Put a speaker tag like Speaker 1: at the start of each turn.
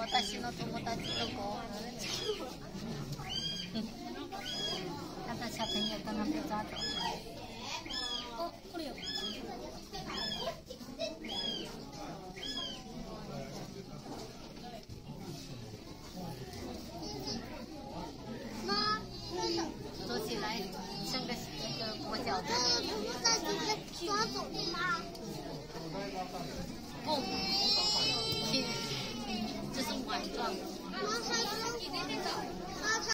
Speaker 1: 私の友達とこ他的小朋友刚刚被抓走。
Speaker 2: あこれよ
Speaker 3: 妈，那个
Speaker 1: 躲起来，像个那个裹脚的。其这是碗状。
Speaker 3: 妈，他说，妈他。